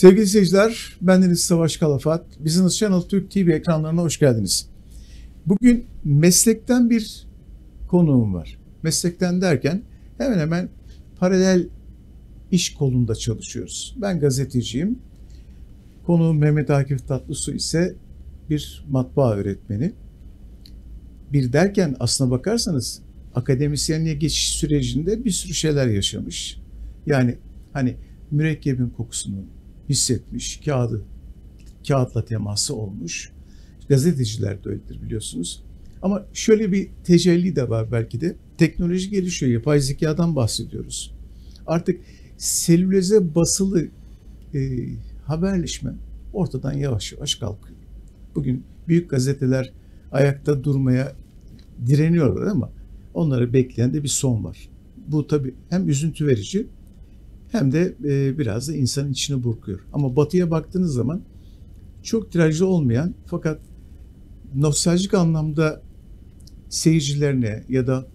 Sevgili seyirciler, bendeniz Savaş Kalafat. Business Channel Türk TV ekranlarına hoş geldiniz. Bugün meslekten bir konuğum var. Meslekten derken hemen hemen paralel iş kolunda çalışıyoruz. Ben gazeteciyim. Konuğum Mehmet Akif Tatlısu ise bir matbaa öğretmeni. Bir derken aslına bakarsanız akademisyenliğe geçiş sürecinde bir sürü şeyler yaşamış. Yani hani mürekkebin kokusunu hissetmiş, kağıdı kağıtla teması olmuş. Gazeteciler de öyledir biliyorsunuz. Ama şöyle bir tecelli de var belki de. Teknoloji gelişiyor, yapay zekadan bahsediyoruz. Artık selüloze basılı e, haberleşme ortadan yavaş yavaş kalkıyor. Bugün büyük gazeteler ayakta durmaya direniyorlar ama onları bekleyen de bir son var. Bu tabii hem üzüntü verici hem de e, biraz da insanın içini burkuyor. Ama batıya baktığınız zaman çok tirajlı olmayan fakat nostaljik anlamda seyircilerine ya da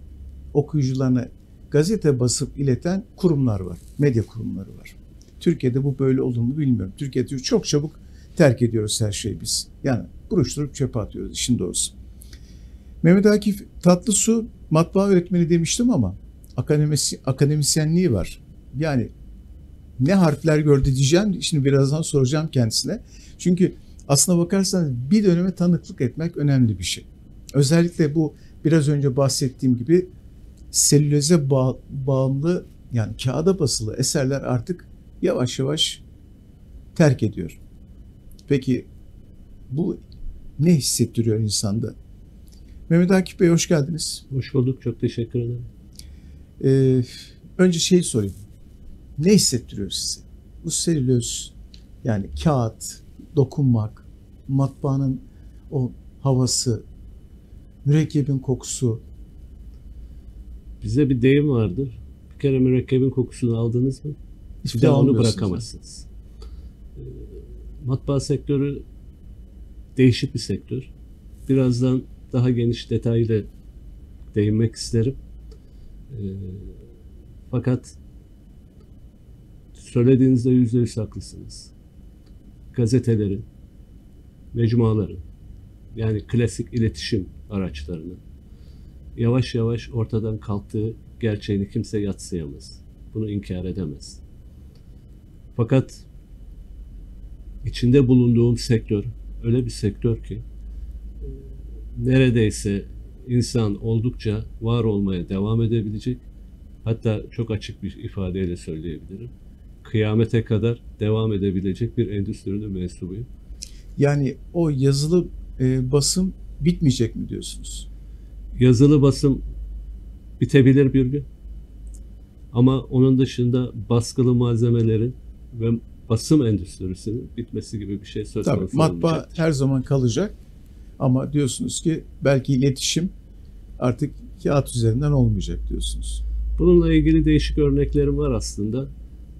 okuyucularına gazete basıp ileten kurumlar var. Medya kurumları var. Türkiye'de bu böyle olur mu bilmiyorum. Türkiye'de çok çabuk terk ediyoruz her şeyi biz. Yani buruşturup çöpe atıyoruz işin doğrusu. Mehmet Akif Tatlısu matbaa öğretmeni demiştim ama akademisyenliği var. Yani ne harfler gördü diyeceğim. Şimdi birazdan soracağım kendisine. Çünkü aslına bakarsanız bir döneme tanıklık etmek önemli bir şey. Özellikle bu biraz önce bahsettiğim gibi selüloze bağ, bağımlı yani kağıda basılı eserler artık yavaş yavaş terk ediyor. Peki bu ne hissettiriyor insanda? Mehmet Akif Bey hoş geldiniz. Hoş bulduk. Çok teşekkür ederim. Ee, önce şey sorayım. Ne hissettiriyor size? Bu selüloz yani kağıt, dokunmak, matbaanın o havası, mürekkebin kokusu. Bize bir deyim vardır. Bir kere mürekkebin kokusunu aldınız mı? Hiçbir Bir daha onu almıyorsunuz. bırakamazsınız. Ee, Matbaa sektörü değişik bir sektör. Birazdan daha geniş detaylı değinmek isterim. Ee, fakat söylediğinizde yüzde yüz haklısınız. Gazetelerin, mecmuaların, yani klasik iletişim araçlarının yavaş yavaş ortadan kalktığı gerçeğini kimse yatsıyamaz. Bunu inkar edemez. Fakat içinde bulunduğum sektör öyle bir sektör ki neredeyse insan oldukça var olmaya devam edebilecek. Hatta çok açık bir ifadeyle söyleyebilirim. Kıyamete kadar devam edebilecek bir endüstrinin mensubuyum. Yani o yazılı e, basım bitmeyecek mi diyorsunuz? Yazılı basım bitebilir bir gün. Ama onun dışında baskılı malzemelerin ve basım endüstrisinin bitmesi gibi bir şey söz Tabii konusu matbaa olmayacaktır. her zaman kalacak ama diyorsunuz ki belki iletişim artık kağıt üzerinden olmayacak diyorsunuz. Bununla ilgili değişik örneklerim var aslında.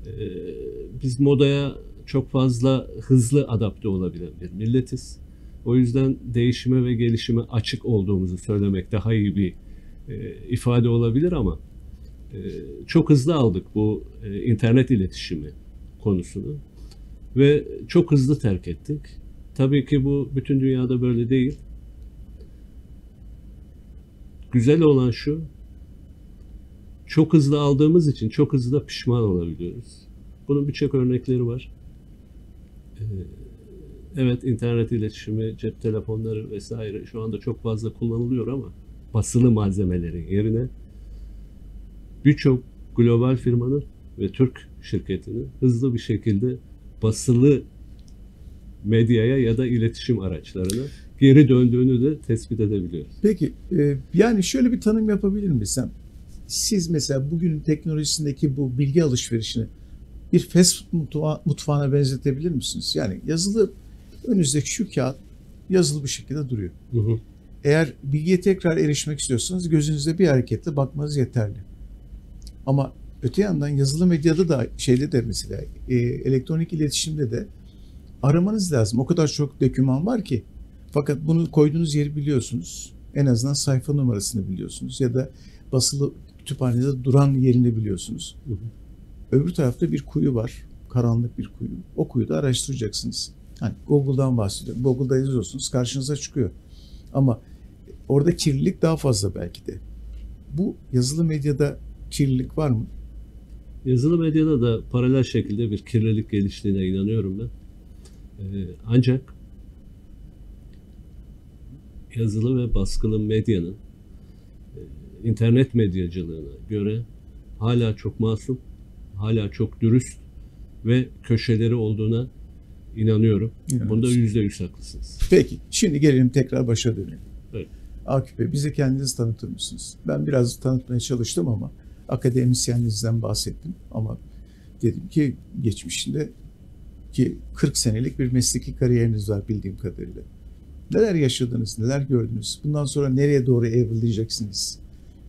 Ee, biz modaya çok fazla hızlı adapte olabilen bir milletiz. O yüzden değişime ve gelişime açık olduğumuzu söylemek daha iyi bir e, ifade olabilir ama e, çok hızlı aldık bu e, internet iletişimi konusunu ve çok hızlı terk ettik. Tabii ki bu bütün dünyada böyle değil. Güzel olan şu, çok hızlı aldığımız için çok hızlı da pişman olabiliyoruz. Bunun birçok örnekleri var. Ee, Evet internet iletişimi, cep telefonları vesaire şu anda çok fazla kullanılıyor ama basılı malzemelerin yerine birçok global firmanın ve Türk şirketinin hızlı bir şekilde basılı medyaya ya da iletişim araçlarına geri döndüğünü de tespit edebiliyoruz. Peki e, yani şöyle bir tanım yapabilir misem? Siz mesela bugünün teknolojisindeki bu bilgi alışverişini bir fast food mutfağı, mutfağına benzetebilir misiniz? Yani yazılı önünüzdeki şu kağıt yazılı bir şekilde duruyor. Hı hı. Eğer bilgiye tekrar erişmek istiyorsanız gözünüzde bir hareketle bakmanız yeterli. Ama öte yandan yazılı medyada da şeyde de mesela e, elektronik iletişimde de aramanız lazım. O kadar çok doküman var ki. Fakat bunu koyduğunuz yeri biliyorsunuz. En azından sayfa numarasını biliyorsunuz ya da basılı kütüphanede duran yerini biliyorsunuz. Hı hı. Öbür tarafta bir kuyu var. karanlık bir kuyu. O kuyuda araştıracaksınız. Hani Google'dan bahsediyorum. Google'da yazıyorsunuz karşınıza çıkıyor. Ama orada kirlilik daha fazla belki de. Bu yazılı medyada kirlilik var mı? Yazılı medyada da paralel şekilde bir kirlilik geliştiğine inanıyorum ben. Ee, ancak yazılı ve baskılı medyanın internet medyacılığına göre hala çok masum, hala çok dürüst ve köşeleri olduğuna inanıyorum. İnanıyorsun. Bunda yüzde yüz haklısınız. Peki şimdi gelelim tekrar başa dönelim. Evet. Akif Bey bize kendinizi tanıtır mısınız? Ben biraz tanıtmaya çalıştım ama akademisyenliğinizden bahsettim ama dedim ki geçmişinde ki 40 senelik bir mesleki kariyeriniz var bildiğim kadarıyla. Neler yaşadınız, neler gördünüz? Bundan sonra nereye doğru evrileceksiniz?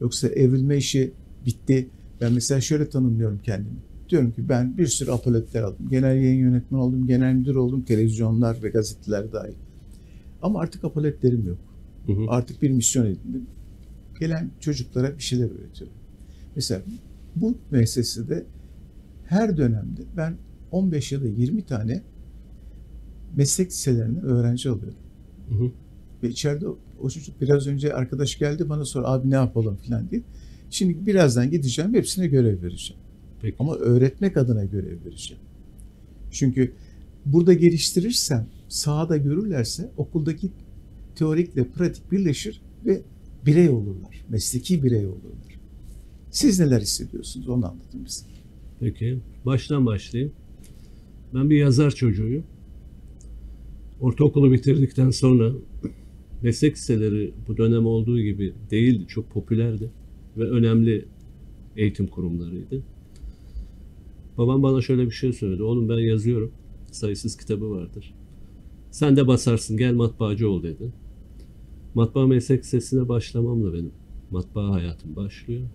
Yoksa evrilme işi bitti. Ben mesela şöyle tanımlıyorum kendimi. Diyorum ki ben bir sürü apoletler aldım. Genel yayın yönetmeni oldum, genel müdür oldum, televizyonlar ve gazeteler dahil. Ama artık apoletlerim yok. Hı hı. Artık bir misyon edindim. Gelen çocuklara bir şeyler öğretiyorum. Mesela bu müessesede her dönemde ben 15 ya da 20 tane meslek liselerinden öğrenci alıyorum. Hı hı. Ve içeride o, çocuk biraz önce arkadaş geldi bana sor abi ne yapalım falan diye. Şimdi birazdan gideceğim hepsine görev vereceğim. Peki. Ama öğretmek adına görev vereceğim. Çünkü burada geliştirirsem sahada görürlerse okuldaki teorikle pratik birleşir ve birey olurlar. Mesleki birey olurlar. Siz neler hissediyorsunuz onu anlatın bize. Peki. Baştan başlayayım. Ben bir yazar çocuğuyum. Ortaokulu bitirdikten sonra meslek liseleri bu dönem olduğu gibi değildi. Çok popülerdi ve önemli eğitim kurumlarıydı. Babam bana şöyle bir şey söyledi. Oğlum ben yazıyorum. Sayısız kitabı vardır. Sen de basarsın gel matbaacı ol dedi. Matbaa meslek lisesine başlamamla benim matbaa hayatım başlıyor.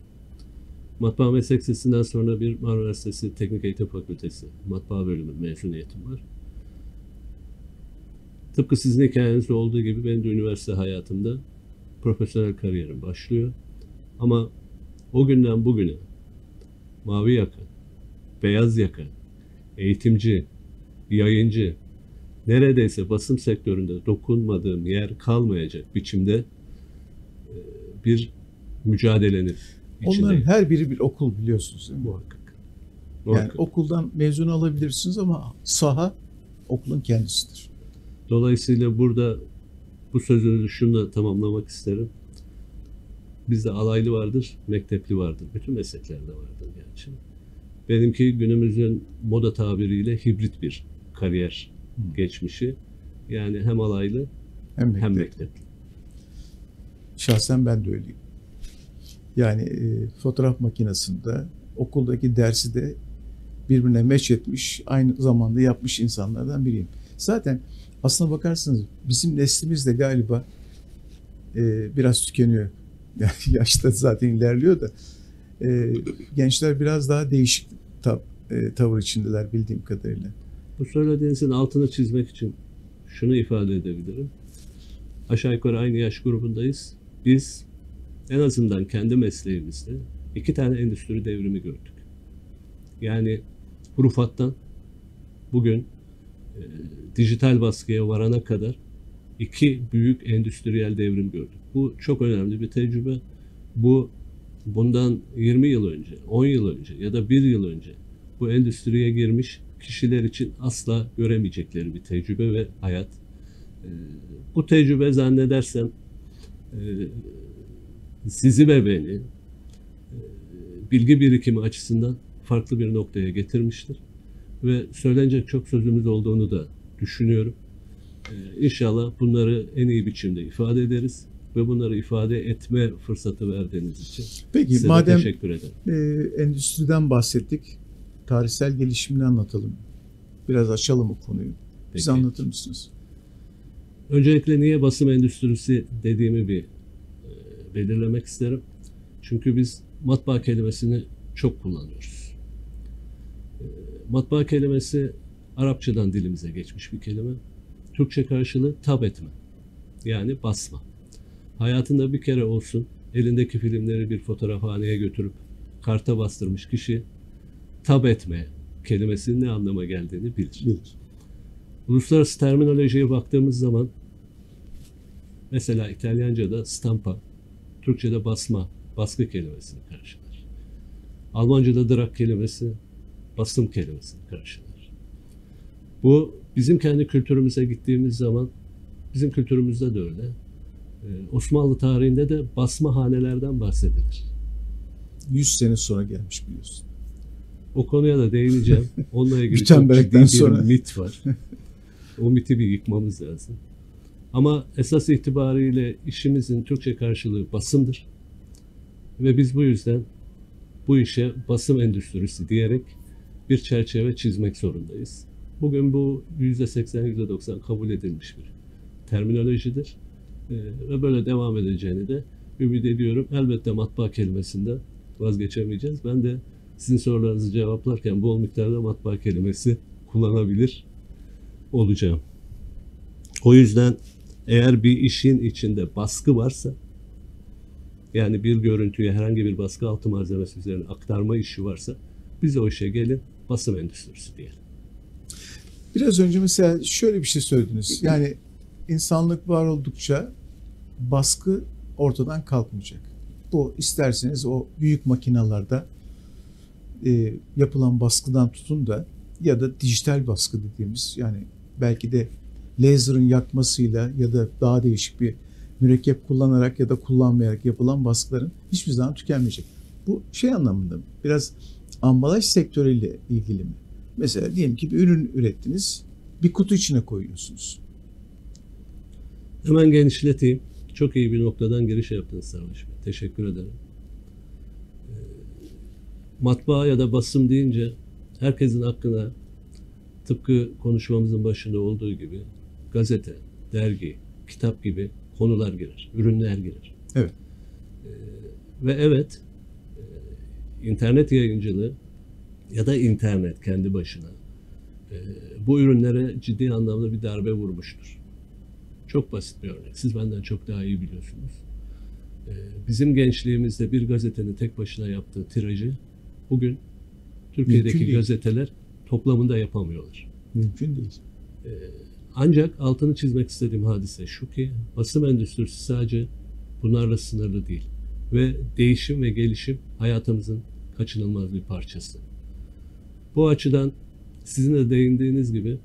Matbaa meslek lisesinden sonra bir Marmara Üniversitesi Teknik Eğitim Fakültesi matbaa bölümü mezuniyetim var. Tıpkı sizin hikayenizde olduğu gibi benim de üniversite hayatımda profesyonel kariyerim başlıyor. Ama o günden bugüne mavi yaka, beyaz yaka, eğitimci, yayıncı, neredeyse basın sektöründe dokunmadığım yer kalmayacak biçimde e, bir mücadelenin Onların içindeyim. her biri bir okul biliyorsunuz değil mi? Muhakkak. Yani Muhakkak. okuldan mezun alabilirsiniz ama saha okulun kendisidir. Dolayısıyla burada bu sözünü şunla tamamlamak isterim. Bizde alaylı vardır, mektepli vardır. Bütün mesleklerde vardır gerçi. Benimki günümüzün moda tabiriyle hibrit bir kariyer Hı. geçmişi. Yani hem alaylı Hem, hem mektep. mektepli. Şahsen ben de öyleyim. Yani e, fotoğraf makinesinde okuldaki dersi de birbirine meç etmiş, aynı zamanda yapmış insanlardan biriyim. Zaten aslına bakarsanız bizim neslimiz de galiba e, biraz tükeniyor. Yani yaşta zaten ilerliyor da e, gençler biraz daha değişik tav- e, tavır içindeler bildiğim kadarıyla. Bu söylediğinizin altını çizmek için şunu ifade edebilirim. Aşağı yukarı aynı yaş grubundayız. Biz en azından kendi mesleğimizde iki tane endüstri devrimi gördük. Yani hurufattan bugün dijital baskıya varana kadar iki büyük endüstriyel devrim gördük. Bu çok önemli bir tecrübe. Bu bundan 20 yıl önce, 10 yıl önce ya da 1 yıl önce bu endüstriye girmiş kişiler için asla göremeyecekleri bir tecrübe ve hayat. Ee, Bu tecrübe zannedersem e, sizi ve beni e, bilgi birikimi açısından farklı bir noktaya getirmiştir. Ve söylenecek çok sözümüz olduğunu da düşünüyorum. Ee, İnşallah bunları en iyi biçimde ifade ederiz ve bunları ifade etme fırsatı verdiğiniz için Peki size de madem teşekkür ederim. e, endüstriden bahsettik, tarihsel gelişimini anlatalım. Biraz açalım o konuyu. Bize Peki. anlatır mısınız? Öncelikle niye basım endüstrisi dediğimi bir e, belirlemek isterim. Çünkü biz matbaa kelimesini çok kullanıyoruz. Matbaa kelimesi Arapçadan dilimize geçmiş bir kelime. Türkçe karşılığı tab etme. Yani basma. Hayatında bir kere olsun elindeki filmleri bir fotoğrafhaneye götürüp karta bastırmış kişi tab etmeye kelimesinin ne anlama geldiğini bilir. Bilir. Uluslararası terminolojiye baktığımız zaman mesela İtalyanca'da stampa, Türkçe'de basma, baskı kelimesini karşılar. Almanca'da drak kelimesi basım kelimesini karşılar. Bu bizim kendi kültürümüze gittiğimiz zaman bizim kültürümüzde de öyle. Ee, Osmanlı tarihinde de basma hanelerden bahsedilir. 100 sene sonra gelmiş biliyorsun. O konuya da değineceğim. Onunla ilgili çok ciddi bir sonra. mit var. O miti bir yıkmamız lazım. Ama esas itibariyle işimizin Türkçe karşılığı basımdır. Ve biz bu yüzden bu işe basım endüstrisi diyerek bir çerçeve çizmek zorundayız. Bugün bu %80, %90 kabul edilmiş bir terminolojidir. Ee, ve böyle devam edeceğini de ümit ediyorum. Elbette matbaa kelimesinden vazgeçemeyeceğiz. Ben de sizin sorularınızı cevaplarken bol miktarda matbaa kelimesi kullanabilir olacağım. O yüzden eğer bir işin içinde baskı varsa yani bir görüntüye herhangi bir baskı altı malzemesi üzerine aktarma işi varsa biz o işe gelin basım endüstrisi diyelim. Biraz önce mesela şöyle bir şey söylediniz. Yani insanlık var oldukça baskı ortadan kalkmayacak. Bu isterseniz o büyük makinalarda e, yapılan baskıdan tutun da ya da dijital baskı dediğimiz yani belki de laser'ın yakmasıyla ya da daha değişik bir mürekkep kullanarak ya da kullanmayarak yapılan baskıların hiçbir zaman tükenmeyecek. Bu şey anlamında mı? Biraz ambalaj sektörüyle ilgili mi? Mesela diyelim ki bir ürün ürettiniz, bir kutu içine koyuyorsunuz. Hemen genişleteyim. Çok iyi bir noktadan giriş yaptınız Sarhoş Bey. Teşekkür ederim. Ee, Matbaa ya da basım deyince herkesin aklına tıpkı konuşmamızın başında olduğu gibi gazete, dergi, kitap gibi konular girer, ürünler girer. Evet. Ee, ve evet, internet yayıncılığı ya da internet kendi başına e, bu ürünlere ciddi anlamda bir darbe vurmuştur. Çok basit bir örnek. Siz benden çok daha iyi biliyorsunuz. Ee, Bizim gençliğimizde bir gazetenin tek başına yaptığı tirajı bugün Türkiye'deki Mümkün değil. gazeteler toplamında yapamıyorlar. Mümkün değil. Ancak altını çizmek istediğim hadise şu ki basım endüstrisi sadece bunlarla sınırlı değil. Ve değişim ve gelişim hayatımızın kaçınılmaz bir parçası. Bu açıdan sizin de değindiğiniz gibi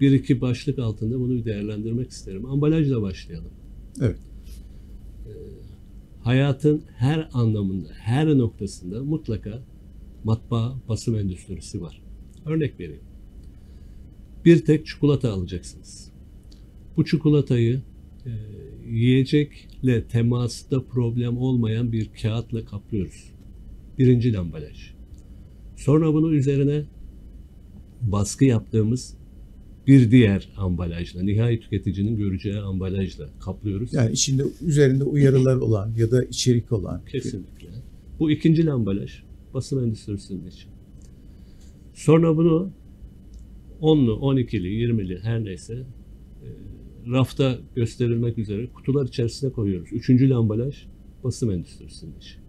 bir iki başlık altında bunu bir değerlendirmek isterim. Ambalajla başlayalım. Evet. Hayatın her anlamında, her noktasında mutlaka matbaa, basım endüstrisi var. Örnek vereyim. Bir tek çikolata alacaksınız. Bu çikolatayı e, yiyecekle temasta problem olmayan bir kağıtla kaplıyoruz. Birinci ambalaj. Sonra bunu üzerine baskı yaptığımız bir diğer ambalajla, nihai tüketicinin göreceği ambalajla kaplıyoruz. Yani içinde üzerinde uyarılar olan ya da içerik olan. Kesinlikle. Bu ikinci ambalaj basım endüstrisinin için. Sonra bunu 10'lu, 12'li, 20'li her neyse e, rafta gösterilmek üzere kutular içerisine koyuyoruz. Üçüncü ambalaj basım endüstrisinin işi.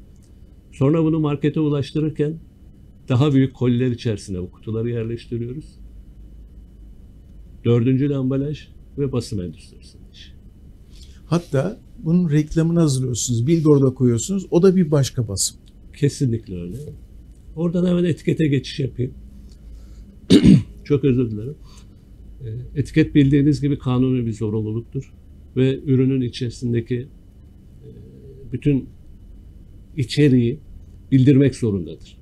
Sonra bunu markete ulaştırırken daha büyük koliler içerisine bu kutuları yerleştiriyoruz. Dördüncü ambalaj ve basım endüstrisinin işi. Hatta bunun reklamını hazırlıyorsunuz. Billboard'a koyuyorsunuz. O da bir başka basım. Kesinlikle öyle. Oradan hemen etikete geçiş yapayım. Çok özür dilerim. E, Etiket bildiğiniz gibi kanuni bir zorunluluktur. Ve ürünün içerisindeki e, bütün içeriği bildirmek zorundadır.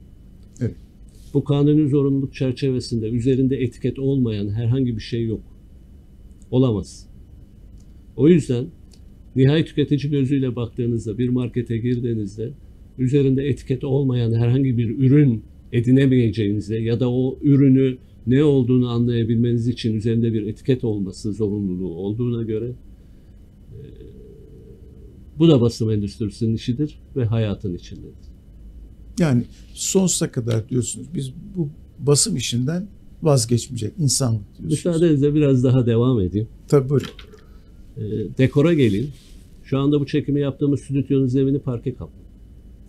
Evet. Bu kanuni zorunluluk çerçevesinde üzerinde etiket olmayan herhangi bir şey yok. Olamaz. O yüzden nihai tüketici gözüyle baktığınızda bir markete girdiğinizde üzerinde etiket olmayan herhangi bir ürün edinemeyeceğinizde ya da o ürünü ne olduğunu anlayabilmeniz için üzerinde bir etiket olması zorunluluğu olduğuna göre e, bu da basım endüstrisinin işidir ve hayatın içindedir. Yani sonsuza kadar diyorsunuz. Biz bu basım işinden vazgeçmeyecek insanlık diyorsunuz. Müsaadenizle biraz daha devam edeyim. Tabii buyurun. E, dekora gelin. Şu anda bu çekimi yaptığımız stüdyonun zemini parke kaplı.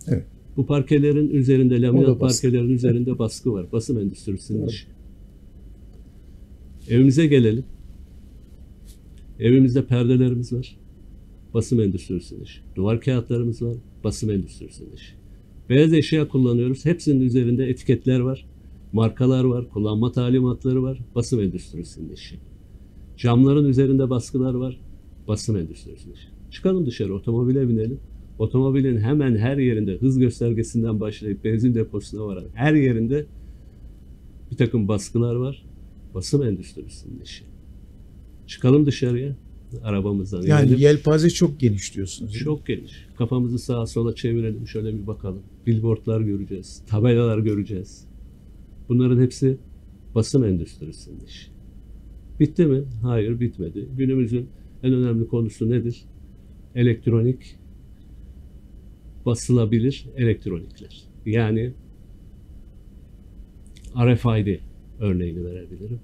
Evet. Bu parkelerin üzerinde, laminat parkelerin üzerinde baskı var. Basım endüstrisinin Evet. işi. Evimize gelelim. Evimizde perdelerimiz var. Basım endüstrisinin işi. Duvar kağıtlarımız var. Basım endüstrisinin işi. Beyaz eşya kullanıyoruz. Hepsinin üzerinde etiketler var. Markalar var. Kullanma talimatları var. Basım endüstrisinin işi. Camların üzerinde baskılar var. Basım endüstrisinin işi. Çıkalım dışarı otomobile binelim. Otomobilin hemen her yerinde hız göstergesinden başlayıp benzin deposuna varan her yerinde bir takım baskılar var. Basım endüstrisinin işi. Çıkalım dışarıya arabamızdan Yani inelim. yelpaze çok geniş diyorsunuz. Çok geniş. Kafamızı sağa sola çevirelim şöyle bir bakalım. Billboardlar göreceğiz. Tabelalar göreceğiz. Bunların hepsi basım endüstrisinin işi. Bitti mi? Hayır bitmedi. Günümüzün en önemli konusu nedir? Elektronik basılabilir elektronikler. Yani RFID örneğini verebilirim.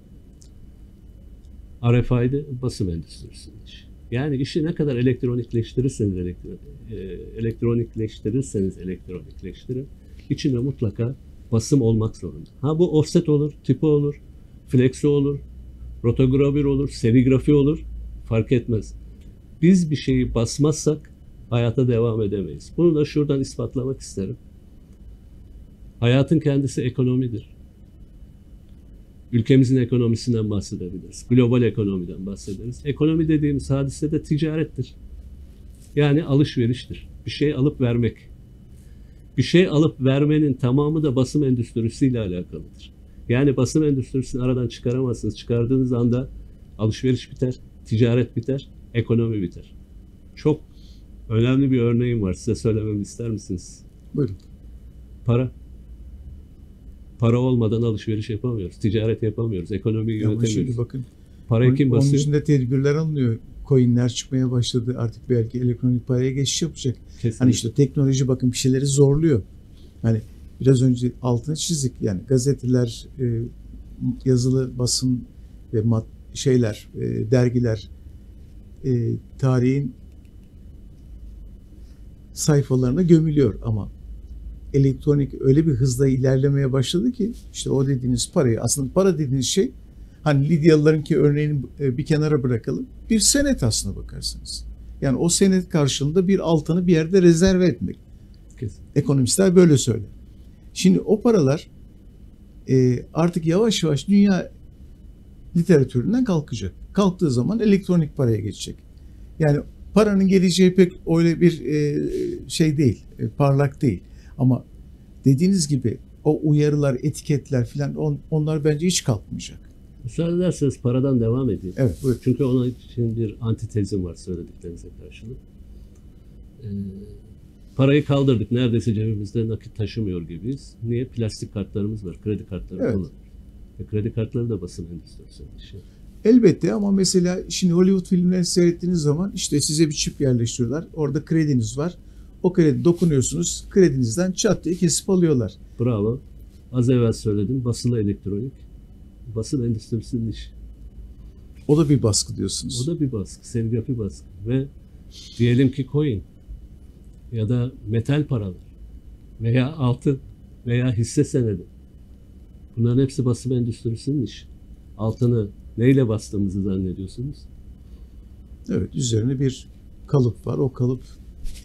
RFID basım endüstrisinin işi. Yani işi ne kadar elektronikleştirirseniz elektro, e, elektronikleştirirseniz elektronikleştirin içinde mutlaka basım olmak zorunda. Ha bu offset olur, tipo olur, flexo olur, rotogravür olur, serigrafi olur fark etmez. Biz bir şeyi basmazsak hayata devam edemeyiz. Bunu da şuradan ispatlamak isterim. Hayatın kendisi ekonomidir. Ülkemizin ekonomisinden bahsedebiliriz. Global ekonomiden bahsederiz. Ekonomi dediğimiz hadise de ticarettir. Yani alışveriştir. Bir şey alıp vermek. Bir şey alıp vermenin tamamı da basım endüstrisiyle alakalıdır. Yani basım endüstrisini aradan çıkaramazsınız. Çıkardığınız anda alışveriş biter, ticaret biter, ekonomi biter. Çok önemli bir örneğim var. Size söylememi ister misiniz? Buyurun. Para. Para olmadan alışveriş yapamıyoruz. Ticaret yapamıyoruz. Ekonomiyi Ama yönetemiyoruz. şimdi bakın Parayı onun, kim onun basıyor? için de tedbirler alınıyor. Coinler çıkmaya başladı. Artık belki elektronik paraya geçiş yapacak. Kesinlikle. Hani işte teknoloji bakın bir şeyleri zorluyor. Hani biraz önce altını çizdik. Yani gazeteler, e, yazılı basın ve mat şeyler, e, dergiler e, tarihin sayfalarına gömülüyor ama elektronik öyle bir hızla ilerlemeye başladı ki işte o dediğiniz parayı aslında para dediğiniz şey hani Lidyalılarınki örneğini e, bir kenara bırakalım. Bir senet aslına bakarsanız. Yani o senet karşılığında bir altını bir yerde rezerve etmek. Kesin. Ekonomistler böyle söyler. Şimdi o paralar e, artık yavaş yavaş dünya literatüründen kalkacak. Kalktığı zaman elektronik paraya geçecek. Yani paranın geleceği pek öyle bir e, şey değil, e, parlak değil. Ama dediğiniz gibi o uyarılar, etiketler filan on, onlar bence hiç kalkmayacak. Müsaade ederseniz paradan devam edeyim. Evet, buyurun. Çünkü onun için bir antitezim var söylediklerinize karşılık. Ee, parayı kaldırdık. Neredeyse cebimizde nakit taşımıyor gibiyiz. Niye? Plastik kartlarımız var. Kredi kartları Evet. kullanıyoruz. E, kredi kartları da basın endüstrisinin işi. Elbette ama mesela şimdi Hollywood filmlerini seyrettiğiniz zaman işte size bir çip yerleştiriyorlar. Orada krediniz var. O kredi dokunuyorsunuz. Kredinizden çat diye kesip alıyorlar. Bravo. Az evvel söyledim. Basılı elektronik. Basın endüstrisinin işi. O da bir baskı diyorsunuz. O da bir baskı, serigrafi baskı ve diyelim ki coin ya da metal paralar veya altın veya hisse senedi. Bunların hepsi basım endüstrisinin işi. Altını neyle bastığımızı zannediyorsunuz? Evet, üzerine bir kalıp var. O kalıp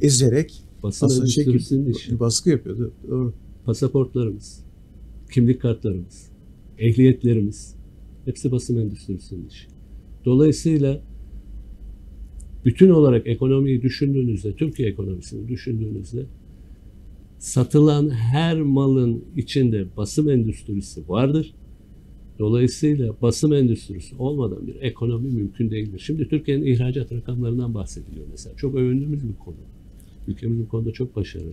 ezerek Şey gibi endüstrisinin işi. bir baskı yapıyordu. Doğru. Pasaportlarımız, kimlik kartlarımız, ehliyetlerimiz hepsi basım endüstrisinin işi. Dolayısıyla bütün olarak ekonomiyi düşündüğünüzde, Türkiye ekonomisini düşündüğünüzde satılan her malın içinde basım endüstrisi vardır. Dolayısıyla basım endüstrisi olmadan bir ekonomi mümkün değildir. Şimdi Türkiye'nin ihracat rakamlarından bahsediliyor mesela. Çok övündüğümüz bir konu. Ülkemiz bu konuda çok başarılı.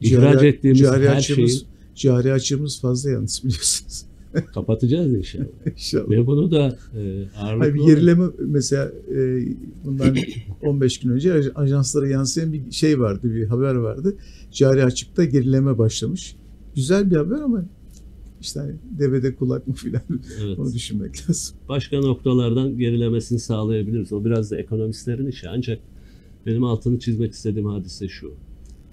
İhraç ettiğimiz cari her açığımız, şeyin cari açığımız fazla yalnız biliyorsunuz. kapatacağız inşallah. İnşallah. Ve bunu da e, ağırlıklı Hayır, bir olarak- gerileme mesela e, bundan 15 gün önce aj- ajanslara yansıyan bir şey vardı, bir haber vardı. Cari açıkta gerileme başlamış. Güzel bir haber ama işte hani devede kulak mı filan Evet. onu düşünmek lazım. başka noktalardan gerilemesini sağlayabiliriz. O biraz da ekonomistlerin işi. Ancak benim altını çizmek istediğim hadise şu.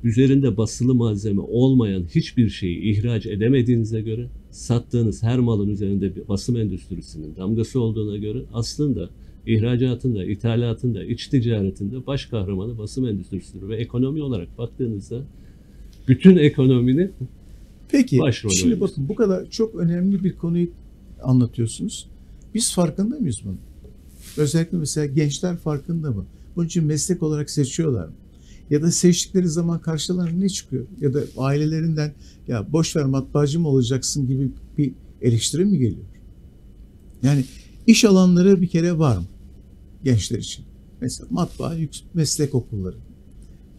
üzerinde basılı malzeme olmayan hiçbir şeyi ihraç edemediğinize göre sattığınız her malın üzerinde bir basım endüstrisinin damgası olduğuna göre aslında ihracatında, ithalatında, iç ticaretinde baş kahramanı basım endüstrisidir ve ekonomi olarak baktığınızda bütün ekonominin Peki şimdi oyuncusu. bakın bu kadar çok önemli bir konuyu anlatıyorsunuz. Biz farkında mıyız bunun? Özellikle mesela gençler farkında mı? Bunun için meslek olarak seçiyorlar mı? Ya da seçtikleri zaman karşılarına ne çıkıyor? Ya da ailelerinden ya boş ver matbaacı mı olacaksın gibi bir eleştiri mi geliyor? Yani iş alanları bir kere var mı gençler için? Mesela matbaa, meslek okulları.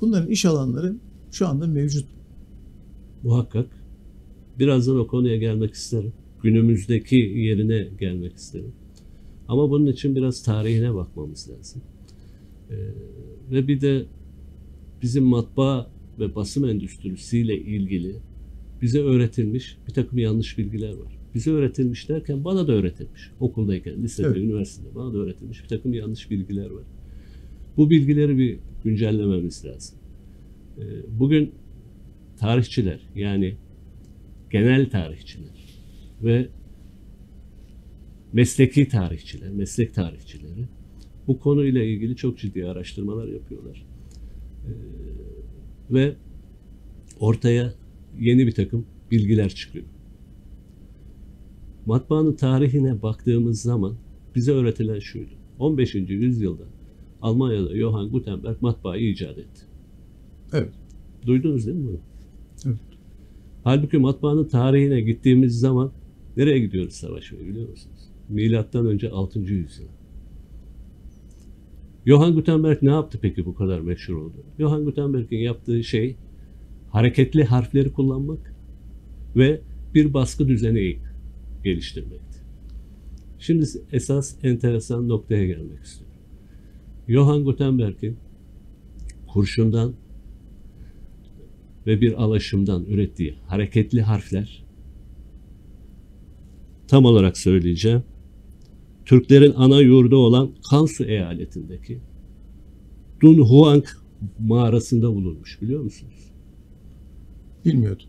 Bunların iş alanları şu anda mevcut. muhakkak birazdan o konuya gelmek isterim. Günümüzdeki yerine gelmek isterim. Ama bunun için biraz tarihine bakmamız lazım. Ee, ve bir de bizim matbaa ve basım endüstrisiyle ilgili bize öğretilmiş bir takım yanlış bilgiler var. Bize öğretilmiş derken bana da öğretilmiş. Okuldayken, lisede, Evet. üniversitede bana da öğretilmiş bir takım yanlış bilgiler var. Bu bilgileri bir güncellememiz lazım. Ee, bugün tarihçiler yani genel tarihçiler ve mesleki tarihçiler, meslek tarihçileri bu konuyla ilgili çok ciddi araştırmalar yapıyorlar. Ee, ve ortaya yeni bir takım bilgiler çıkıyor. Matbaanın tarihine baktığımız zaman bize öğretilen şuydu. 15. yüzyılda Almanya'da Johann Gutenberg matbaayı icat etti. Evet. Duydunuz değil mi bunu? Evet. Halbuki matbaanın tarihine gittiğimiz zaman nereye gidiyoruz Savaş Bey biliyor musunuz? Milattan önce 6. yüzyıl. Johann Gutenberg ne yaptı peki bu kadar meşhur oldu? Johann Gutenberg'in yaptığı şey hareketli harfleri kullanmak ve bir baskı düzeni geliştirmekti. Şimdi esas enteresan noktaya gelmek istiyorum. Johann Gutenberg'in kurşundan ve bir alaşımdan ürettiği hareketli harfler tam olarak söyleyeceğim. Türklerin ana yurdu olan Kansu eyaletindeki Dunhuang mağarasında bulunmuş biliyor musunuz? Bilmiyordum.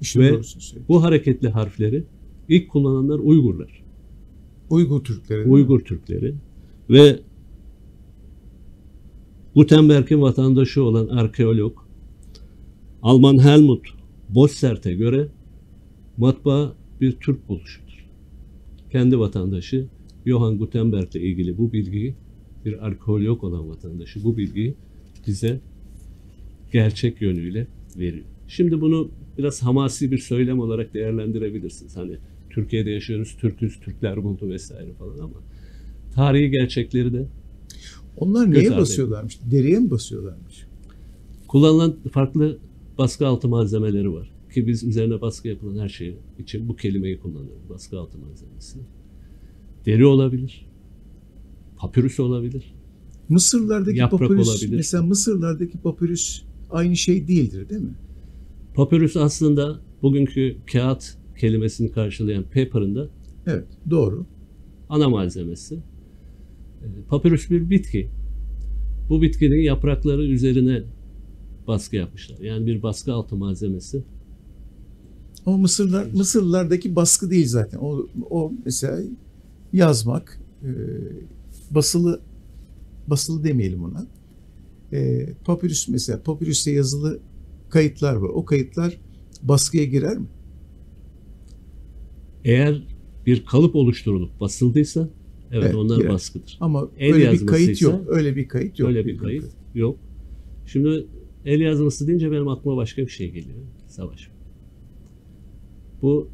İşin Ve-. Bu hareketli harfleri ilk kullananlar Uygurlar. Uygur Türkleri. Uygur Türkleri ve Gutenberg'in vatandaşı olan arkeolog Alman Helmut Bossert'e göre matbaa bir Türk buluşudur. Kendi vatandaşı Johann Gutenberg'le ilgili bu bilgiyi bir arkeolog olan vatandaşı bu bilgiyi bize gerçek yönüyle veriyor. Şimdi bunu biraz hamasi bir söylem olarak değerlendirebilirsiniz. Hani Türkiye'de yaşıyoruz, Türküz, Türkler buldu vesaire falan ama tarihi gerçekleri de Onlar neye basıyorlarmış? Deriye mi basıyorlarmış? kullanılan farklı baskı altı malzemeleri var. Ki biz üzerine baskı yapılan her şey için bu kelimeyi kullanıyoruz. Baskı altı malzemesi. Deri olabilir. Papyrus olabilir. Mısırlardaki Yaprak papyrus, olabilir. mesela Mısırlardaki papyrus aynı şey değildir değil mi? Papyrus aslında bugünkü kağıt kelimesini karşılayan paper'ın da Evet, doğru. ana malzemesi. E, Papyrus bir bitki. Bu bitkinin yaprakları üzerine baskı yapmışlar. Yani bir baskı altı malzemesi. Ama Mısırlar, Mısırlardaki baskı değil zaten. O, o mesela yazmak, e, basılı basılı demeyelim ona. E, papyrus mesela, papyrüste yazılı kayıtlar var. O kayıtlar baskıya girer mi? Eğer bir kalıp oluşturulup basıldıysa evet, Evet, onlar girer. baskıdır. Ama El öyle bir kayıt yok. Öyle bir kayıt yok. Öyle bir kayıt kadarıyla. yok. Şimdi el yazması deyince benim aklıma başka bir şey geliyor. Savaş. Bu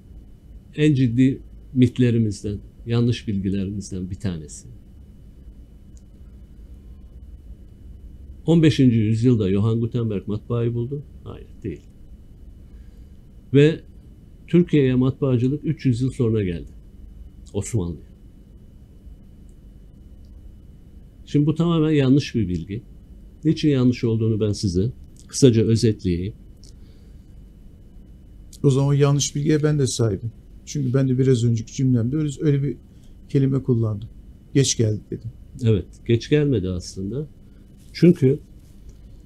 en ciddi mitlerimizden, yanlış bilgilerimizden bir tanesi. 15. yüzyılda Johann Gutenberg matbaayı buldu. Hayır, değil. Ve Türkiye'ye matbaacılık 300 yıl sonra geldi. Osmanlı'ya. Şimdi bu tamamen yanlış bir bilgi. Niçin yanlış olduğunu ben size kısaca özetleyeyim. O zaman yanlış bilgiye ben de sahibim. Çünkü ben de biraz önceki cümlemde öyle, öyle bir kelime kullandım. Geç geldik dedim. Evet, geç gelmedi aslında. Çünkü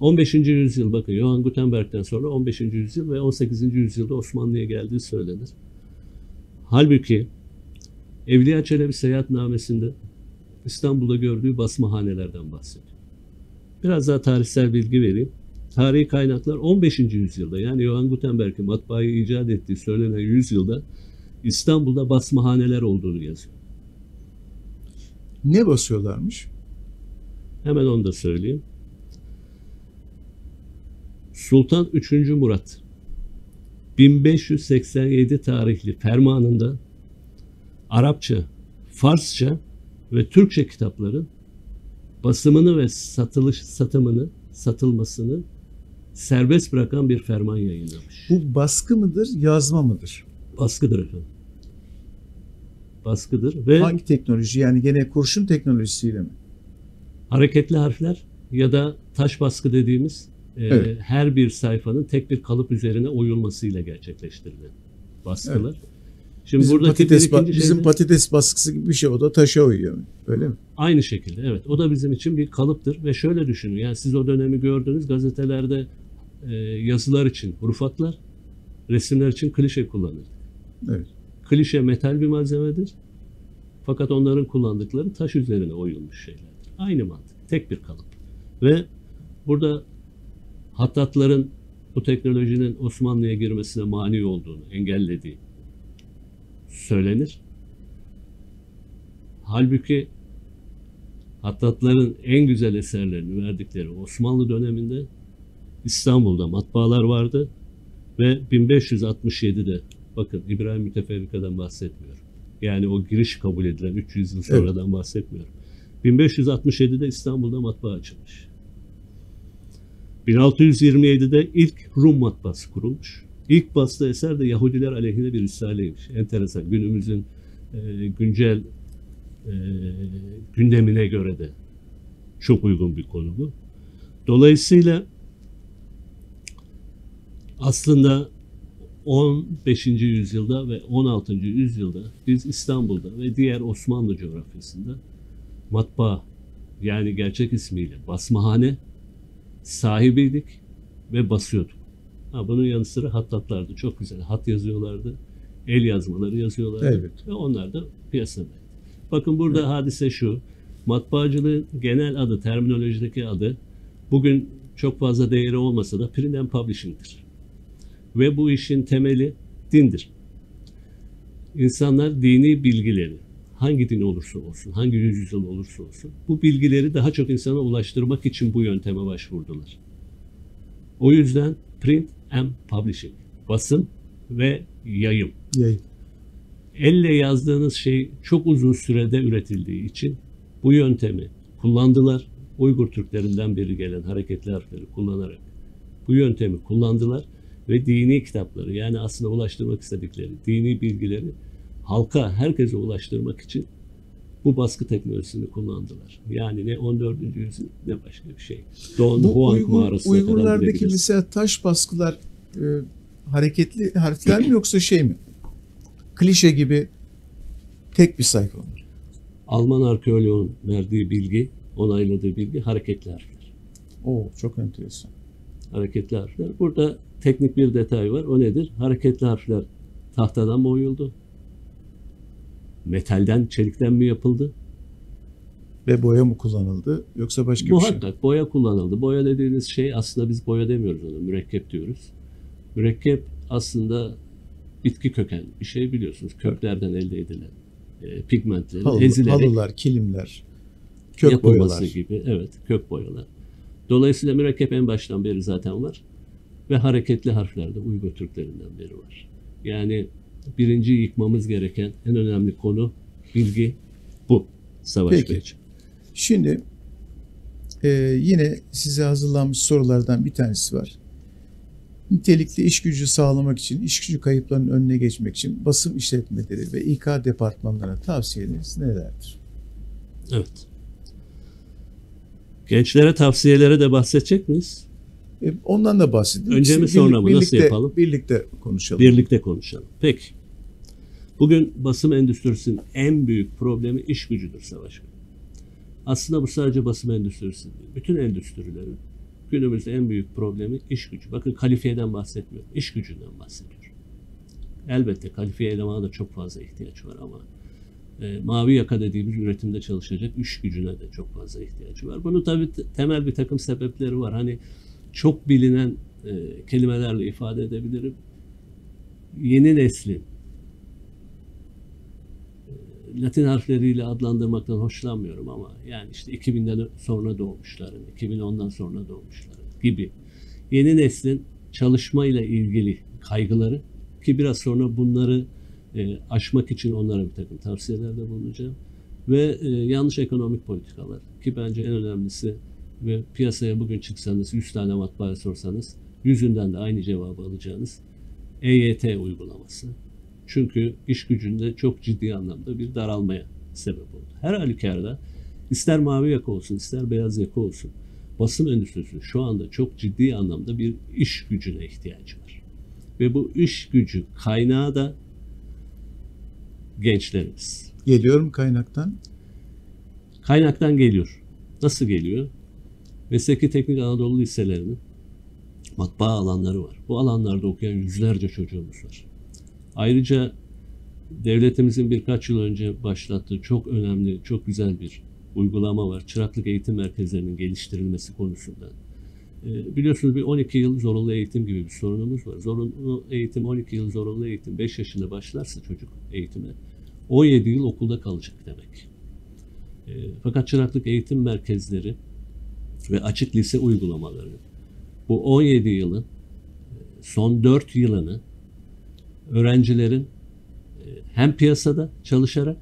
15. yüzyıl bakın Johann Gutenberg'den sonra 15. yüzyıl ve 18. yüzyılda Osmanlı'ya geldiği söylenir. Halbuki Evliya Çelebi seyahatnamesinde İstanbul'da gördüğü basmahanelerden bahsediyor. Biraz daha tarihsel bilgi vereyim. Tarihi kaynaklar 15. yüzyılda yani Johann Gutenberg'in matbaayı icat ettiği söylenen yüzyılda İstanbul'da basmahaneler olduğunu yazıyor. Ne basıyorlarmış? Hemen onu da söyleyeyim. Sultan 3. Murat 1587 tarihli fermanında Arapça, Farsça ve Türkçe kitapların basımını ve satılış satımını, satılmasını serbest bırakan bir ferman yayınlamış. Bu baskı mıdır, yazma mıdır? Baskıdır efendim. Baskıdır ve Hangi teknoloji? Yani gene kurşun teknolojisiyle mi? hareketli harfler ya da taş baskı dediğimiz e, Evet. her bir sayfanın tek bir kalıp üzerine oyulmasıyla gerçekleştirilen baskılar. Şimdi Bizim buradaki patates, ba- bizim şey de patates baskısı gibi bir şey. O da taşa uyuyor. Öyle mi? aynı şekilde evet o da bizim için bir kalıptır ve şöyle düşünün yani siz o dönemi gördünüz gazetelerde e, yazılar için rufatlar resimler için klişe kullanır. Evet. Klişe metal bir malzemedir. Fakat onların kullandıkları taş üzerine oyulmuş şeylerdir. Aynı mantık. Tek bir kalıp. Ve burada hattatların bu teknolojinin Osmanlı'ya girmesine mani olduğunu, engellediği söylenir. Halbuki hattatların en güzel eserlerini verdikleri Osmanlı döneminde İstanbul'da matbaalar vardı ve 1567'de bakın İbrahim Müteferrika'dan bahsetmiyorum. Yani o giriş kabul edilen 300 yıl sonradan bahsetmiyorum. 1567'de İstanbul'da matbaa açılmış. 1627'de ilk Rum matbaası kurulmuş. İlk bastığı eser de Yahudiler aleyhine bir risaleymiş. Enteresan. Günümüzün e, güncel e, gündemine göre de çok uygun bir konu bu. Dolayısıyla aslında 15. yüzyılda ve 16. yüzyılda biz İstanbul'da ve diğer Osmanlı coğrafyasında matbaa yani gerçek ismiyle basmahane sahibiydik ve basıyorduk. Ha, bunun yanı sıra hattatlardı. Çok güzel hat yazıyorlardı. El yazmaları yazıyorlardı. Elbette. Ve onlar da piyasadaydı. Bakın burada hadise şu. Matbaacılığın genel adı, terminolojideki adı bugün çok fazla değeri olmasa da print and publishing'tir. Ve bu işin temeli dindir. İnsanlar dini bilgileri, hangi din olursa olsun, hangi yüzyıl olursa olsun, bu bilgileri daha çok insana ulaştırmak için bu yönteme başvurdular. O yüzden print and publishing, basım ve yayım. Yayın. Elle yazdığınız şey çok uzun sürede üretildiği için bu yöntemi kullandılar. Uygur Türklerinden beri gelen hareketli harfleri kullanarak bu yöntemi kullandılar ve dini kitapları yani aslında ulaştırmak istedikleri dini bilgileri halka, herkese ulaştırmak için bu baskı teknolojisini kullandılar. Yani ne 14. yüzyıl ne başka bir şey. Don Bu Juan Uygur, mağarasına Uygurlardaki mesela taş baskılar e, hareketli harfler mi yoksa şey mi? Klişe gibi tek bir sayfa mı? Alman arkeoloğun verdiği bilgi, onayladığı bilgi hareketli harfler. Oo çok enteresan. Hareketli harfler. Burada teknik bir detay var. O nedir? Hareketli harfler tahtadan mı oyuldu? Metalden, çelikten mi yapıldı? Ve boya mı kullanıldı yoksa başka bir şey? Muhakkak boya kullanıldı. Boya dediğiniz şey aslında biz boya demiyoruz ona, mürekkep diyoruz. Mürekkep aslında bitki köken bir şey biliyorsunuz. Köklerden elde edilen e, pigmentlerin Halı- ezilerek halılar, kilimler, kök boyalar. gibi. Evet, kök boyalar. Dolayısıyla mürekkep en baştan beri zaten var. Ve hareketli harfler de Uygur Türklerinden beri var. Yani birinci yıkmamız gereken en önemli konu bilgi bu. Savaş Peki. Bey. Şimdi e, yine size hazırlanmış sorulardan bir tanesi var. Nitelikli iş gücü sağlamak için, iş gücü kayıplarının önüne geçmek için basım işletmeleri ve İK departmanlarına tavsiyeleriniz nelerdir? Evet. Gençlere tavsiyelere de bahsedecek miyiz? E, ondan da bahsedin. Önce mi, sonra mı? Nasıl yapalım? Birlikte konuşalım. Birlikte konuşalım. Peki. Bugün basım endüstrisinin en büyük problemi iş gücüdür Savaş Bey. Aslında bu sadece basım endüstrisi değil. Bütün endüstrilerin günümüzde en büyük problemi iş gücü. Bakın kalifiyeden bahsetmiyorum. İş gücünden bahsediyorum. Elbette kalifiye elemana da çok fazla ihtiyaç var ama e, mavi yaka dediğimiz üretimde çalışacak iş gücüne de çok fazla ihtiyacı var. Bunun tabii te- temel bir takım sebepleri var. Hani çok bilinen e, kelimelerle ifade edebilirim. Yeni neslin e, Latin harfleriyle adlandırmaktan hoşlanmıyorum ama yani işte 2000'den sonra doğmuşların, 2010'dan sonra doğmuşların gibi yeni neslin çalışmayla ilgili kaygıları ki biraz sonra bunları e, aşmak için onlara bir takım tavsiyelerde bulunacağım. Ve e, yanlış ekonomik politikalar ki bence en önemlisi ve piyasaya bugün çıksanız 100 tane matbaaya sorsanız yüzünden de aynı cevabı alacağınız EYT uygulaması. Çünkü iş gücünde çok ciddi anlamda bir daralmaya sebep oldu. Her halükarda ister mavi yaka olsun ister beyaz yaka olsun basın endüstrisinin şu anda çok ciddi anlamda bir iş gücüne ihtiyacı var. Ve bu iş gücü kaynağı da gençlerimiz. Geliyorum kaynaktan. Kaynaktan geliyor. Nasıl geliyor? Mesleki Teknik Anadolu liselerinin matbaa alanları var. Bu alanlarda okuyan yüzlerce çocuğumuz var. Ayrıca devletimizin birkaç yıl önce başlattığı çok önemli, çok güzel bir uygulama var. Çıraklık eğitim merkezlerinin geliştirilmesi konusunda. Ee, biliyorsunuz bir 12 yıl zorunlu eğitim gibi bir sorunumuz var. Zorunlu eğitim, 12 yıl zorunlu eğitim, 5 yaşında başlarsa çocuk eğitime 17 yıl okulda kalacak demek. E, fakat çıraklık eğitim merkezleri ve açık lise uygulamaları bu 17 yılın e, son 4 yılını öğrencilerin e, hem piyasada çalışarak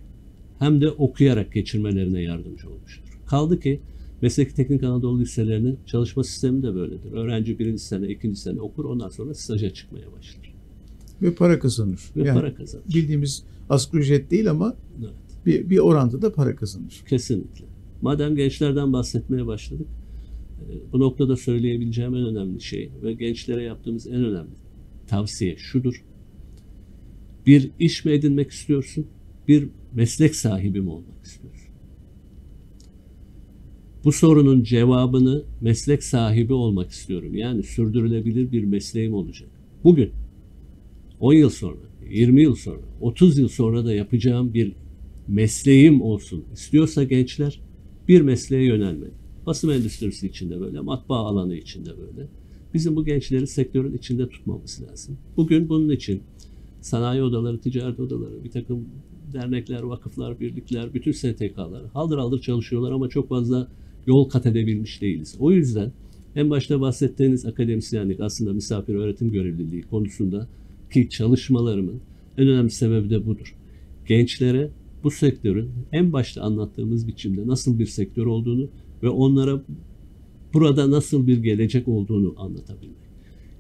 hem de okuyarak geçirmelerine yardımcı olmuştur. Kaldı ki Mesleki Teknik Anadolu liselerinin çalışma sistemi de böyledir. Öğrenci birinci sene, ikinci sene okur, ondan sonra staja çıkmaya başlar. Ve para kazanır. Ve yani para kazanır. bildiğimiz asgari ücret değil ama Evet. bir, bir oranda da para kazanır. Kesinlikle. Madem gençlerden bahsetmeye başladık, e, bu noktada söyleyebileceğim en önemli şey ve gençlere yaptığımız en önemli tavsiye şudur. Bir iş mi edinmek istiyorsun, bir meslek sahibi mi olmak istiyorsun? Bu sorunun cevabını meslek sahibi olmak istiyorum. Yani sürdürülebilir bir mesleğim olacak. Bugün, 10 yıl sonra, 20 yıl sonra, 30 yıl sonra da yapacağım bir mesleğim olsun istiyorsa gençler bir mesleğe yönelmeli. Basım endüstrisi içinde böyle, matbaa alanı içinde böyle. Bizim bu gençleri sektörün içinde tutmamız lazım. Bugün bunun için sanayi odaları, ticaret odaları, bir takım dernekler, vakıflar, birlikler, bütün STK'lar haldır haldır çalışıyorlar ama çok fazla yol kat edebilmiş değiliz. O yüzden en başta bahsettiğiniz akademisyenlik aslında misafir öğretim görevliliği konusunda ki çalışmalarımın en önemli sebebi de budur. Gençlere bu sektörün en başta anlattığımız biçimde nasıl bir sektör olduğunu ve onlara burada nasıl bir gelecek olduğunu anlatabilmek.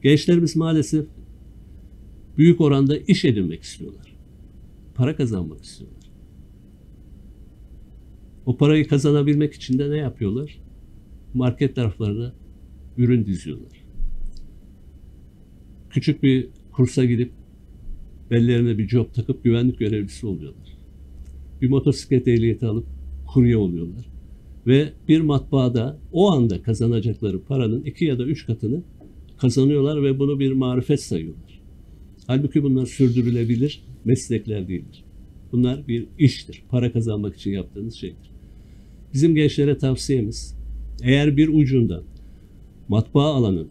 Gençlerimiz maalesef büyük oranda iş edinmek istiyorlar. Para kazanmak istiyorlar. O parayı kazanabilmek için de ne yapıyorlar? Market taraflarına ürün diziyorlar. Küçük bir kursa gidip bellerine bir job takıp güvenlik görevlisi oluyorlar. Bir motosiklet ehliyeti alıp kurye oluyorlar. Ve bir matbaada o anda kazanacakları paranın iki ya da üç katını kazanıyorlar ve bunu bir marifet sayıyorlar. Halbuki bunlar sürdürülebilir meslekler değildir. Bunlar bir iştir. Para kazanmak için yaptığınız şeydir. Bizim gençlere tavsiyemiz eğer bir ucundan matbaa alanına,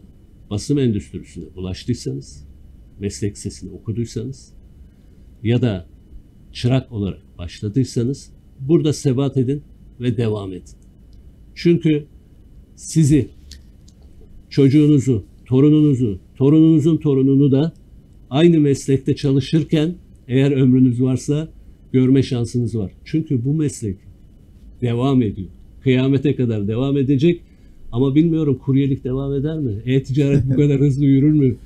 basım endüstrisine ulaştıysanız, meslek sesini okuduysanız ya da çırak olarak başladıysanız burada sebat edin ve devam edin. Çünkü sizi, çocuğunuzu, torununuzu, torununuzun torununu da aynı meslekte çalışırken eğer ömrünüz varsa görme şansınız var. Çünkü bu meslek devam ediyor. Kıyamete kadar devam edecek. Ama bilmiyorum kuryelik devam eder mi? E-ticaret bu kadar hızlı yürür mü?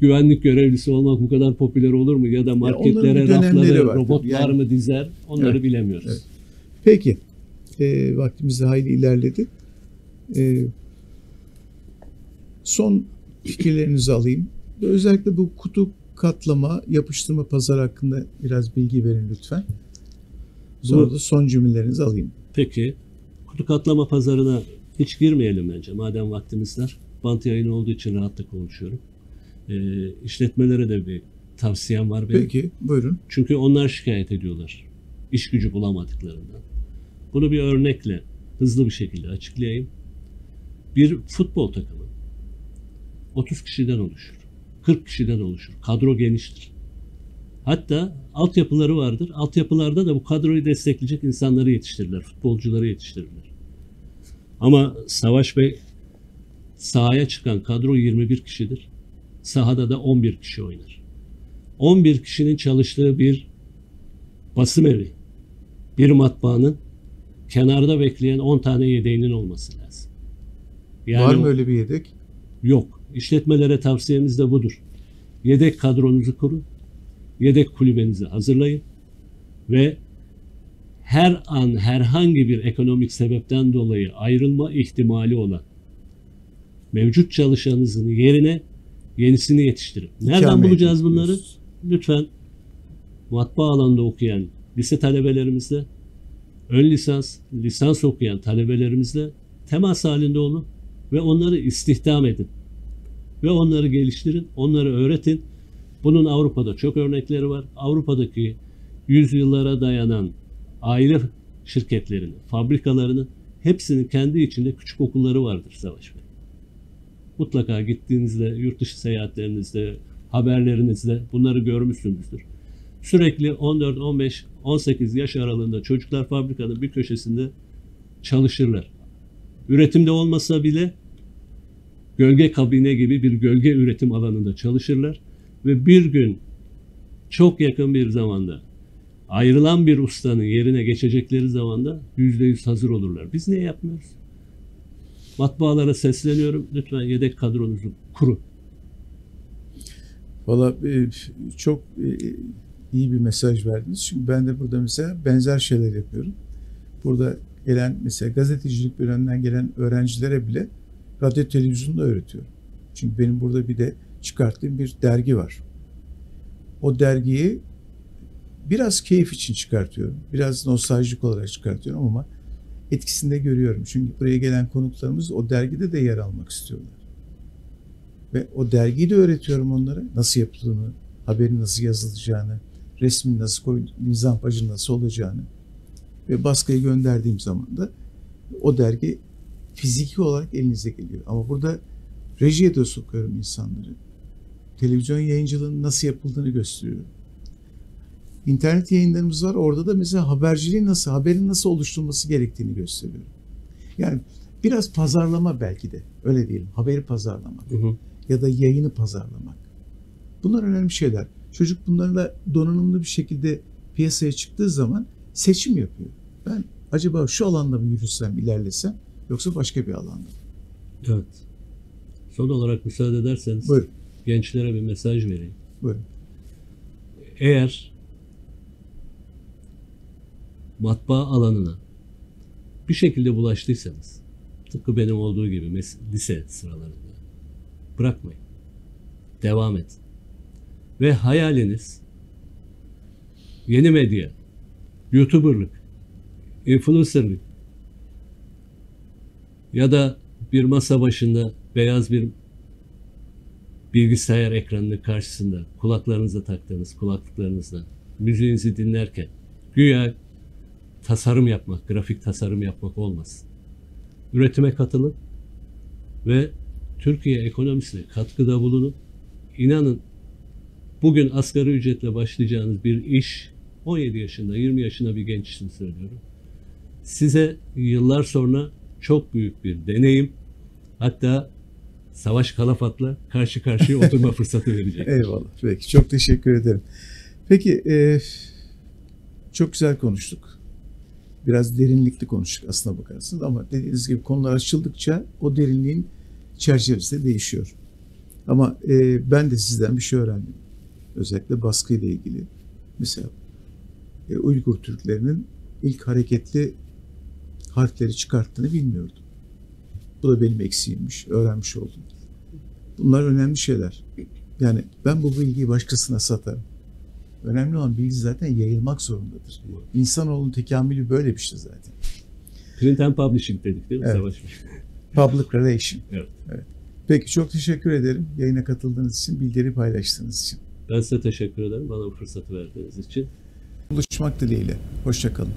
Güvenlik görevlisi olmak bu kadar popüler olur mu? Ya da marketlere, raflara var. robotlar Yani- mı dizer? Onları Evet, bilemiyoruz. evet. Peki. E, vaktimiz de hayli ilerledi. E, son fikirlerinizi alayım. Özellikle bu kutu katlama, yapıştırma pazarı hakkında biraz bilgi verin lütfen. Sonra Bu- da son cümlelerinizi alayım. Peki kutu katlama pazarına hiç girmeyelim bence madem vaktimiz var. bant yayını olduğu için rahatlıkla konuşuyorum. Ee, işletmelere de bir tavsiyem var benim. Peki buyurun. Çünkü onlar şikayet ediyorlar. İş gücü bulamadıklarından. Bunu bir örnekle hızlı bir şekilde açıklayayım. Bir futbol takımı 30 kişiden oluşur. 40 kişiden oluşur. Kadro geniştir. Hatta altyapıları vardır. Altyapılarda da bu kadroyu destekleyecek insanları yetiştirirler. Futbolcuları yetiştirirler. Ama Savaş Bey sahaya çıkan kadro 21 kişidir. Sahada da 11 kişi oynar. 11 kişinin çalıştığı bir basım evi, bir matbaanın kenarda bekleyen 10 tane yedeğinin olması lazım. Var mı öyle bir yedek? Yok. İşletmelere tavsiyemiz de budur. Yedek kadronuzu kurun. Yedek kulübenizi hazırlayın. Ve her an herhangi bir ekonomik sebepten dolayı ayrılma ihtimali olan mevcut çalışanınızın yerine yenisini yetiştirin. Nereden İkame bulacağız bunları? Lütfen matbaa alanda okuyan lise talebelerimizle, ön lisans, lisans okuyan talebelerimizle temas halinde olun ve onları istihdam edin. Ve onları geliştirin, onları öğretin. Bunun Avrupa'da çok örnekleri var. Avrupa'daki yüzyıllara dayanan aile şirketlerinin, fabrikalarının hepsinin kendi içinde küçük okulları vardır Savaş Bey. Mutlaka gittiğinizde, yurt dışı seyahatlerinizde, haberlerinizde bunları görmüşsünüzdür. Sürekli 14, 15, 18 yaş aralığında çocuklar fabrikanın bir köşesinde çalışırlar. Üretimde olmasa bile gölge kabine gibi bir gölge üretim alanında çalışırlar ve bir gün çok yakın bir zamanda ayrılan bir ustanın yerine geçecekleri zamanda yüzde yüz hazır olurlar. Biz niye yapmıyoruz? Matbaalara sesleniyorum. Lütfen yedek kadronuzu kurun. Valla e, çok e, iyi bir mesaj verdiniz. Çünkü ben de burada mesela benzer şeyler yapıyorum. Burada gelen mesela gazetecilik bölümünden gelen öğrencilere bile radyo televizyonda öğretiyorum. Çünkü benim burada bir de çıkarttığım bir dergi var. O dergiyi biraz keyif için çıkartıyorum. Biraz nostaljik olarak çıkartıyorum ama etkisini de görüyorum. Çünkü buraya gelen konuklarımız o dergide de yer almak istiyorlar. Ve o dergiyi de öğretiyorum onlara. Nasıl yapıldığını, haberin nasıl yazılacağını, resmin nasıl koy, nizampacı nasıl olacağını. Ve baskıya gönderdiğim zaman da o dergi fiziki olarak elinize geliyor. Ama burada rejiye de sokuyorum insanları. Televizyon yayıncılığının nasıl yapıldığını gösteriyorum. İnternet yayınlarımız var. Orada da mesela haberciliğin nasıl, haberin nasıl oluşturulması gerektiğini gösteriyorum. Yani biraz pazarlama belki de. Öyle diyelim. Haberi pazarlamak Hı hı. ya da yayını pazarlamak. Bunlar önemli şeyler. Çocuk bunlarla donanımlı bir şekilde piyasaya çıktığı zaman seçim yapıyor. Ben acaba şu alanda mı yürüsem, ilerlesem yoksa başka bir alanda mı? Evet. Son olarak müsaade ederseniz Buyurun, gençlere bir mesaj vereyim. buyurun. Eğer matbaa alanına bir şekilde bulaştıysanız tıpkı benim olduğu gibi mes- lise sıralarında bırakmayın. Devam edin. Ve hayaliniz yeni medya, youtuberlık, influencerlık ya da bir masa başında beyaz bir bilgisayar ekranının karşısında kulaklarınıza taktığınız kulaklıklarınızla müziğinizi dinlerken güya tasarım yapmak, grafik tasarım yapmak olmasın. Üretime katılın ve Türkiye ekonomisine katkıda bulunun. İnanın bugün asgari ücretle başlayacağınız bir iş 17 yaşında, 20 yaşında bir genç için söylüyorum. Size yıllar sonra çok büyük bir deneyim hatta Savaş Kalafat'la karşı karşıya oturma fırsatı verecek. Eyvallah. Peki, çok teşekkür ederim. Peki, e, çok güzel konuştuk. Biraz derinlikli konuştuk aslına bakarsınız ama dediğiniz gibi konular açıldıkça o derinliğin çerçevesi de değişiyor. Ama e, ben de sizden bir şey öğrendim. Özellikle baskıyla ilgili. Mesela e, Uygur Türklerinin ilk hareketli harfleri çıkarttığını bilmiyordum. Bu da benim eksiğimmiş. Öğrenmiş oldum. Bunlar önemli şeyler. Yani ben bu bilgiyi başkasına satarım. Önemli olan bilgi zaten yayılmak zorundadır. İnsanoğlunun tekamülü böyle bir şey zaten. Print and Publishing dedik değil mi Evet. Savaş Bey? Public relation. Evet. evet. Peki çok teşekkür ederim yayına katıldığınız için, bilgileri paylaştığınız için. Ben size teşekkür ederim bana bu fırsatı verdiğiniz için. Buluşmak dileğiyle. Hoşçakalın.